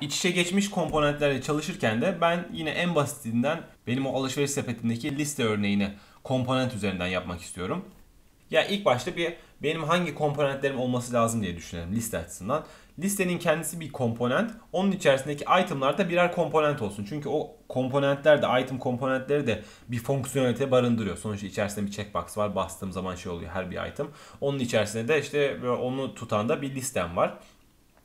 İç içe geçmiş komponentlerle çalışırken de ben yine en basitinden benim o alışveriş sepetindeki liste örneğini komponent üzerinden yapmak istiyorum. Ya ilk başta bir benim hangi komponentlerim olması lazım diye düşünelim liste açısından. Listenin kendisi bir komponent. Onun içerisindeki itemlar da birer komponent olsun. Çünkü o komponentler de item komponentleri de bir fonksiyonelite barındırıyor. Sonuçta içerisinde bir checkbox var. Bastığım zaman şey oluyor her bir item. Onun içerisinde de işte onu tutan da bir listem var.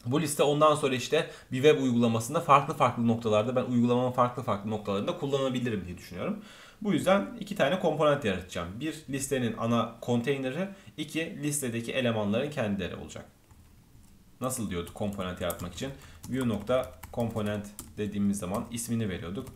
Bu liste ondan sonra işte bir web uygulamasında farklı farklı noktalarda ben uygulamanın farklı farklı noktalarında kullanabilirim diye düşünüyorum. Bu yüzden iki tane komponent yaratacağım. Bir listenin ana konteyneri, iki listedeki elemanların kendileri olacak. Nasıl diyorduk komponent yaratmak için? View nokta komponent dediğimiz zaman ismini veriyorduk.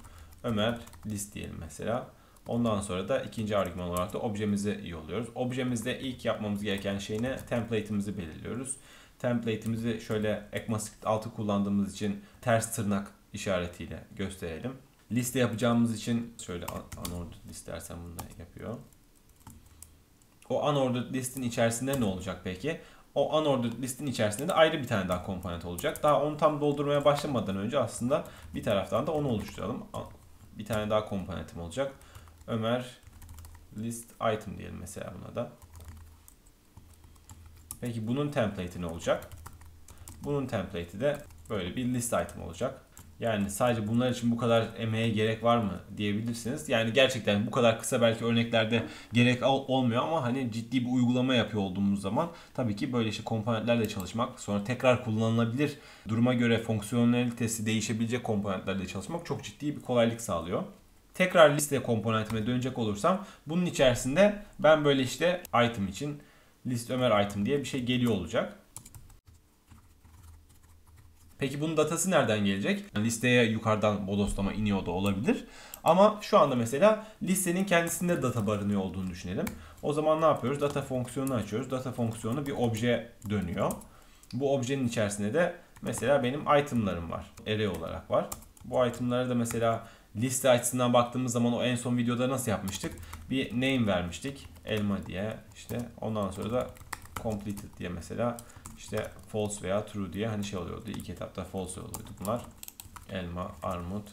Ömer list diyelim mesela. Ondan sonra da ikinci argüman olarak da objemizi yolluyoruz. Objemizde ilk yapmamız gereken şey ne? Template'imizi belirliyoruz. Template'imizi şöyle ECMAScript altı kullandığımız için ters tırnak işaretiyle gösterelim. Liste yapacağımız için şöyle unordered list dersem bunu yapıyor. O unordered listin içerisinde ne olacak peki? O unordered listin içerisinde de ayrı bir tane daha komponent olacak. Daha onu tam doldurmaya başlamadan önce aslında bir taraftan da onu oluşturalım. Bir tane daha komponentim olacak. Ömer list item diyelim mesela buna da. Peki bunun template'i ne olacak? Bunun template'i de böyle bir list item olacak. Yani sadece bunlar için bu kadar emeğe gerek var mı diyebilirsiniz. Yani gerçekten bu kadar kısa belki örneklerde gerek olmuyor ama hani ciddi bir uygulama yapıyor olduğumuz zaman tabii ki böyle işte komponentlerle çalışmak, sonra tekrar kullanılabilir, duruma göre fonksiyonelitesi değişebilecek komponentlerle çalışmak çok ciddi bir kolaylık sağlıyor. Tekrar liste komponentime dönecek olursam bunun içerisinde ben böyle işte item için list ömer item diye bir şey geliyor olacak. Peki bunun datası nereden gelecek? Listeye yukarıdan bodoslama iniyor da olabilir. Ama şu anda mesela listenin kendisinde data barınıyor olduğunu düşünelim. O zaman ne yapıyoruz? Data fonksiyonunu açıyoruz. Data fonksiyonu bir obje dönüyor. Bu objenin içerisinde de mesela benim itemlarım var. Array olarak var. Bu itemları da mesela liste açısından baktığımız zaman o en son videoda nasıl yapmıştık? Bir name vermiştik. Elma diye işte ondan sonra da completed diye mesela işte false veya true diye hani şey oluyordu. İlk etapta false oluyordu bunlar. Elma, armut,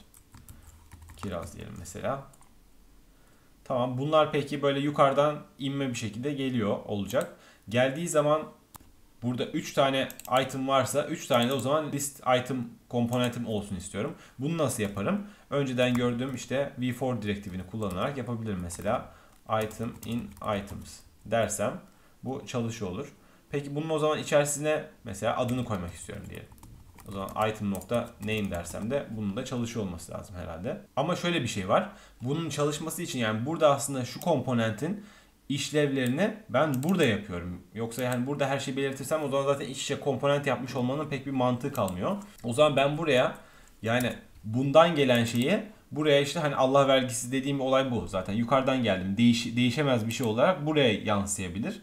kiraz diyelim mesela. Tamam bunlar peki böyle yukarıdan inme bir şekilde geliyor olacak. Geldiği zaman burada 3 tane item varsa 3 tane de o zaman list item komponentim olsun istiyorum. Bunu nasıl yaparım? Önceden gördüğüm işte v4 direktifini kullanarak yapabilirim mesela. Item in items dersem bu çalışıyor olur. Peki bunun o zaman içerisine mesela adını koymak istiyorum diye. O zaman item nokta name dersem de bunun da çalışıyor olması lazım herhalde. Ama şöyle bir şey var. Bunun çalışması için yani burada aslında şu komponentin işlevlerini ben burada yapıyorum. Yoksa yani burada her şeyi belirtirsem o zaman zaten iç içe komponent yapmış olmanın pek bir mantığı kalmıyor. O zaman ben buraya yani bundan gelen şeyi buraya işte hani Allah vergisi dediğim olay bu zaten. Yukarıdan geldim. Değiş, değişemez bir şey olarak buraya yansıyabilir.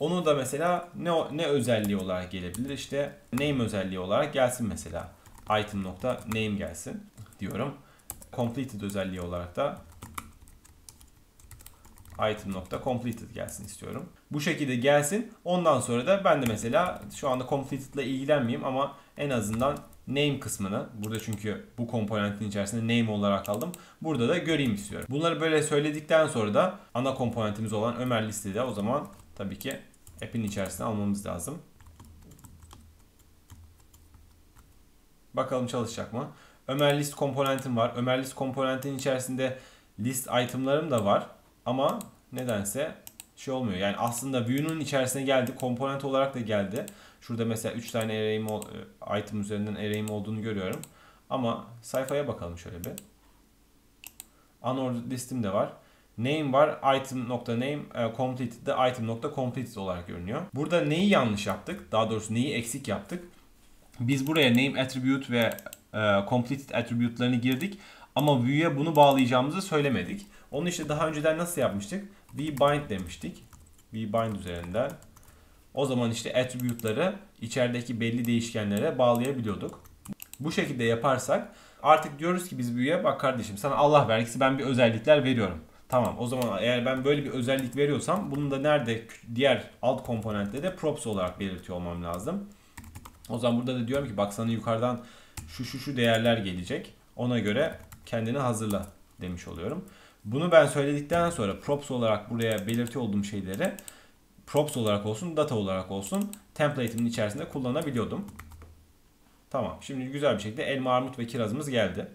Onu da mesela ne ne özelliği olarak gelebilir? İşte name özelliği olarak gelsin mesela. item nokta name gelsin diyorum. Completed özelliği olarak da item nokta completed gelsin istiyorum. Bu şekilde gelsin. Ondan sonra da ben de mesela şu anda completed ile ilgilenmeyeyim ama en azından name kısmını burada çünkü bu komponentin içerisinde name olarak aldım. Burada da göreyim istiyorum. Bunları böyle söyledikten sonra da ana komponentimiz olan Ömer listede o zaman tabii ki app'in içerisine almamız lazım. Bakalım çalışacak mı? Ömer list komponentim var. Ömer list komponentin içerisinde list itemlarım da var. Ama nedense şey olmuyor. Yani aslında view'nun içerisine geldi. Komponent olarak da geldi. Şurada mesela 3 tane array'im, e, item üzerinden array'im olduğunu görüyorum. Ama sayfaya bakalım şöyle bir. Unordered listim de var name var. Item.name e, completed de item.completed olarak görünüyor. Burada neyi yanlış yaptık? Daha doğrusu neyi eksik yaptık? Biz buraya name attribute ve e, completed attribute'larını girdik ama view'ye bunu bağlayacağımızı söylemedik. Onu işte daha önceden nasıl yapmıştık? vbind demiştik. vbind üzerinden. O zaman işte attribute'ları içerideki belli değişkenlere bağlayabiliyorduk. Bu şekilde yaparsak artık diyoruz ki biz view'ye bak kardeşim sana Allah vergisi ben bir özellikler veriyorum. Tamam o zaman eğer ben böyle bir özellik veriyorsam bunu da nerede diğer alt komponentte de props olarak belirtiyor olmam lazım. O zaman burada da diyorum ki bak sana yukarıdan şu şu şu değerler gelecek. Ona göre kendini hazırla demiş oluyorum. Bunu ben söyledikten sonra props olarak buraya belirtiyor olduğum şeyleri props olarak olsun, data olarak olsun template'imin içerisinde kullanabiliyordum. Tamam. Şimdi güzel bir şekilde elma, armut ve kirazımız geldi.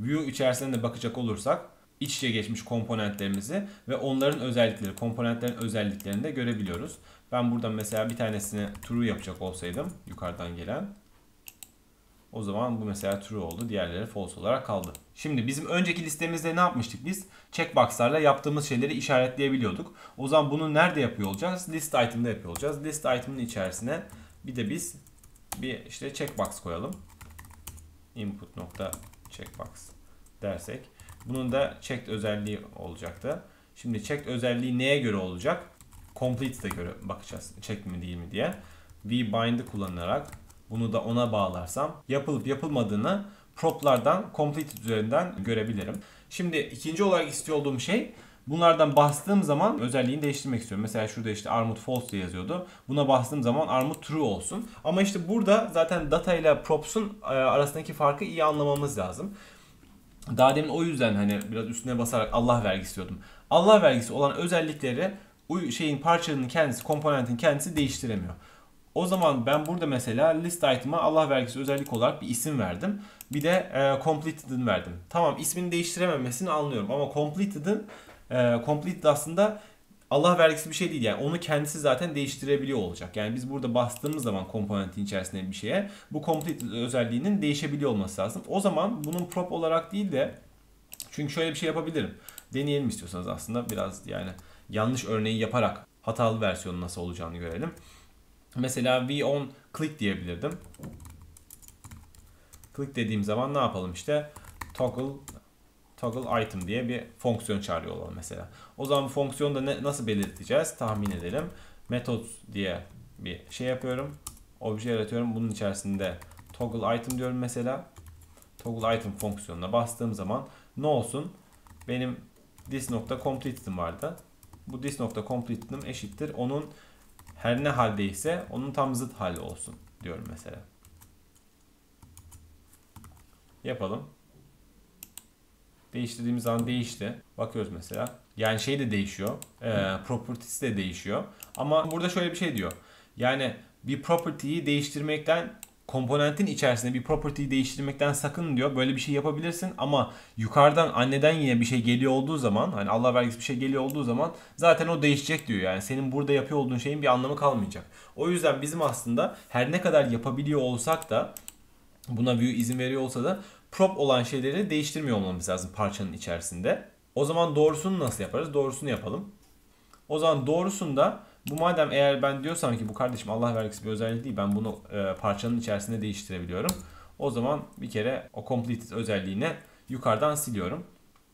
View içerisinde de bakacak olursak iç içe geçmiş komponentlerimizi ve onların özellikleri, komponentlerin özelliklerini de görebiliyoruz. Ben buradan mesela bir tanesini true yapacak olsaydım yukarıdan gelen o zaman bu mesela true oldu. Diğerleri false olarak kaldı. Şimdi bizim önceki listemizde ne yapmıştık biz? Checkbox'larla yaptığımız şeyleri işaretleyebiliyorduk. O zaman bunu nerede yapıyor olacağız? List item'da yapıyor olacağız. List item'ın içerisine bir de biz bir işte checkbox koyalım. Input nokta checkbox dersek. Bunun da checked özelliği olacaktı. Şimdi checked özelliği neye göre olacak? Complete'e göre bakacağız. Check mi değil mi diye. vbind'i kullanarak bunu da ona bağlarsam yapılıp yapılmadığını proplardan complete üzerinden görebilirim. Şimdi ikinci olarak istiyor olduğum şey Bunlardan bastığım zaman özelliğini değiştirmek istiyorum. Mesela şurada işte armut false diye yazıyordu. Buna bastığım zaman armut true olsun. Ama işte burada zaten data ile props'un e, arasındaki farkı iyi anlamamız lazım. Daha demin o yüzden hani biraz üstüne basarak Allah vergisi istiyordum. Allah vergisi olan özellikleri şeyin parçanın kendisi, komponentin kendisi değiştiremiyor. O zaman ben burada mesela list item'a Allah vergisi özellik olarak bir isim verdim. Bir de e, completed'ın verdim. Tamam ismini değiştirememesini anlıyorum ama completed'ın e, completed aslında Allah vergisi bir şey değil yani onu kendisi zaten değiştirebiliyor olacak. Yani biz burada bastığımız zaman komponentin içerisinde bir şeye bu completed özelliğinin değişebiliyor olması lazım. O zaman bunun prop olarak değil de çünkü şöyle bir şey yapabilirim. Deneyelim istiyorsanız aslında biraz yani yanlış örneği yaparak hatalı versiyonun nasıl olacağını görelim. Mesela v on click diyebilirdim. Click dediğim zaman ne yapalım işte toggle toggle item diye bir fonksiyon çağırıyor olalım mesela. O zaman bu fonksiyonu da ne, nasıl belirteceğiz tahmin edelim. Method diye bir şey yapıyorum. Obje yaratıyorum. Bunun içerisinde toggle item diyorum mesela. Toggle item fonksiyonuna bastığım zaman ne olsun? Benim this nokta completed'im vardı. Bu this nokta completed'im eşittir. Onun her ne haldeyse onun tam zıt hali olsun diyorum mesela. Yapalım. Değiştirdiğimiz zaman değişti. Bakıyoruz mesela. Yani şey de değişiyor. E, properties de değişiyor. Ama burada şöyle bir şey diyor. Yani bir property'yi değiştirmekten komponentin içerisinde bir property'yi değiştirmekten sakın diyor. Böyle bir şey yapabilirsin ama yukarıdan anneden yine bir şey geliyor olduğu zaman hani Allah vergisi bir şey geliyor olduğu zaman zaten o değişecek diyor. Yani senin burada yapıyor olduğun şeyin bir anlamı kalmayacak. O yüzden bizim aslında her ne kadar yapabiliyor olsak da buna view izin veriyor olsa da prop olan şeyleri değiştirmiyor olmamız lazım parçanın içerisinde. O zaman doğrusunu nasıl yaparız? Doğrusunu yapalım. O zaman doğrusunda bu madem eğer ben diyorsam ki bu kardeşim Allah vergisi bir özellik değil ben bunu e, parçanın içerisinde değiştirebiliyorum. O zaman bir kere o completed özelliğini yukarıdan siliyorum.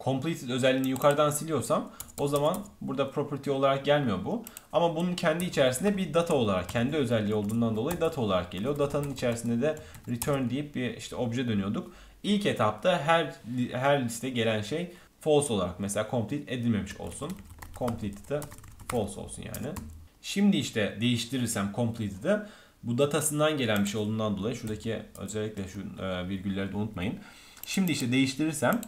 Completed özelliğini yukarıdan siliyorsam o zaman burada property olarak gelmiyor bu. Ama bunun kendi içerisinde bir data olarak kendi özelliği olduğundan dolayı data olarak geliyor. Datanın içerisinde de return deyip bir işte obje dönüyorduk. İlk etapta her her liste gelen şey false olarak mesela complete edilmemiş olsun. Completed de false olsun yani. Şimdi işte değiştirirsem completed'ı bu datasından gelen bir şey olduğundan dolayı şuradaki özellikle şu e, virgülleri de unutmayın. Şimdi işte değiştirirsem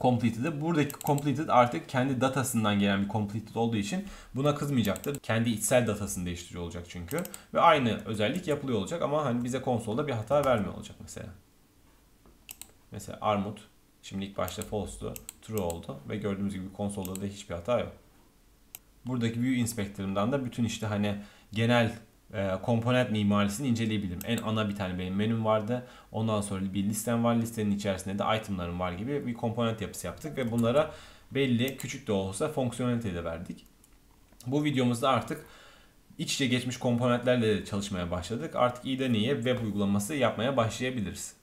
completed'ı buradaki completed artık kendi datasından gelen bir completed olduğu için buna kızmayacaktır. Kendi içsel datasını değiştiriyor olacak çünkü. Ve aynı özellik yapılıyor olacak ama hani bize konsolda bir hata vermiyor olacak mesela. Mesela armut şimdi ilk başta false'tu, true oldu ve gördüğümüz gibi konsolda da hiçbir hata yok buradaki View Inspector'ımdan da bütün işte hani genel e, komponent mimarisini inceleyebilirim. En ana bir tane benim menüm vardı. Ondan sonra bir listem var. Listenin içerisinde de itemlarım var gibi bir komponent yapısı yaptık ve bunlara belli küçük de olsa fonksiyonelite de verdik. Bu videomuzda artık iç içe geçmiş komponentlerle çalışmaya başladık. Artık iyiden iyiye web uygulaması yapmaya başlayabiliriz.